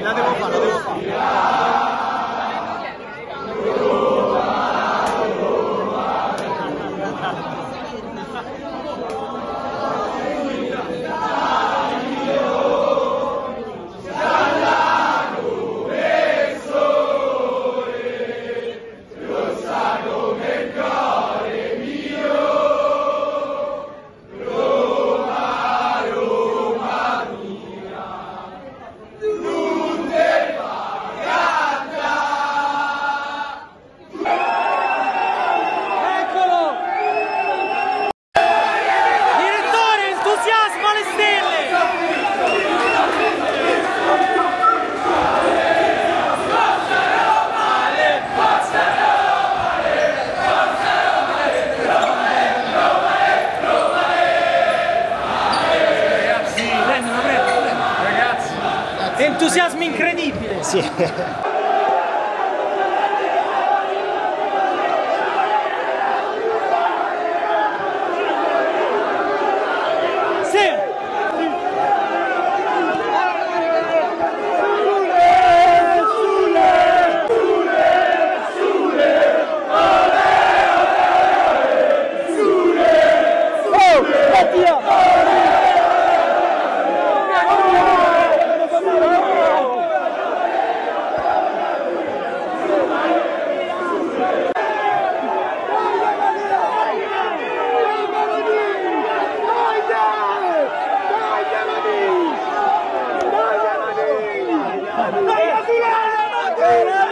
Final de Bofa, no de Bofa. entusiasmo incredibile. Sì. Mattia! Oh, Brasileira! Madeira!